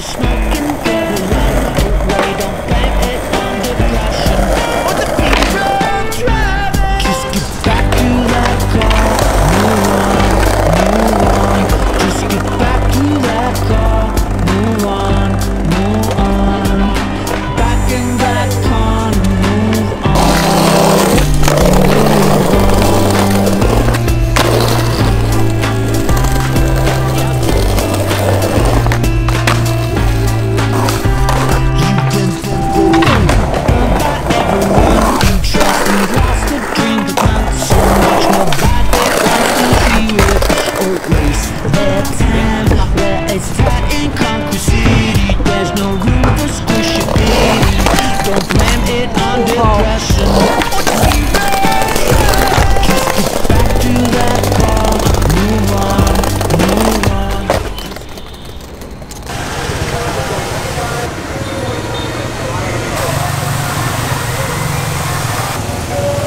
smoke.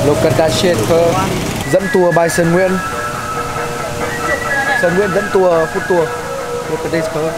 Lokata Schaefer dẫn tour by Sơn nguyên, Sơn nguyên dẫn tour phút tour. Lokata Schaefer